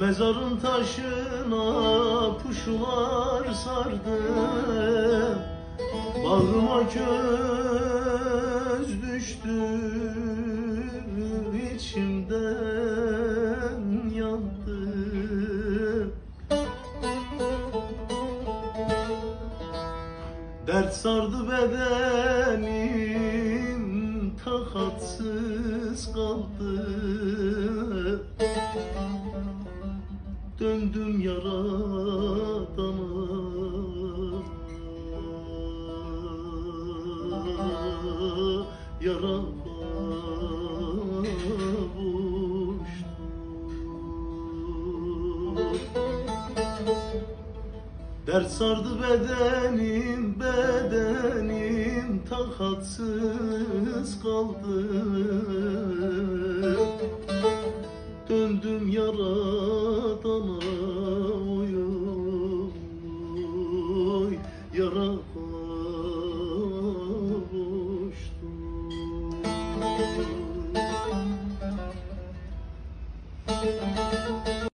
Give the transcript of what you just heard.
Mezarın taşına puşular sardı. Bağıma köz düştü içimden yandı. Dert sardı bedenim takatsız kaldı Döndüm yaradana Yara kavuştum Dert sardı bedenim, bedenim. Takatsız kaldı. Döndüm yaradana oy oy yara.